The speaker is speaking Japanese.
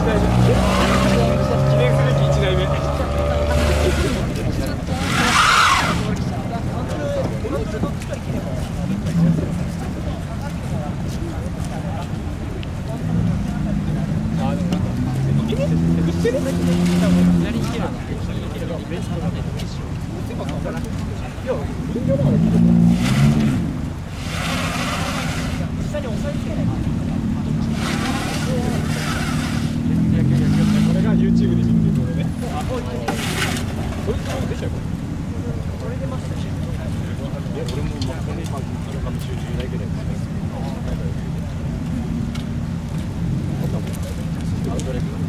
左に行ける。ちゃうから。し。い、に、あ、れい。ッ。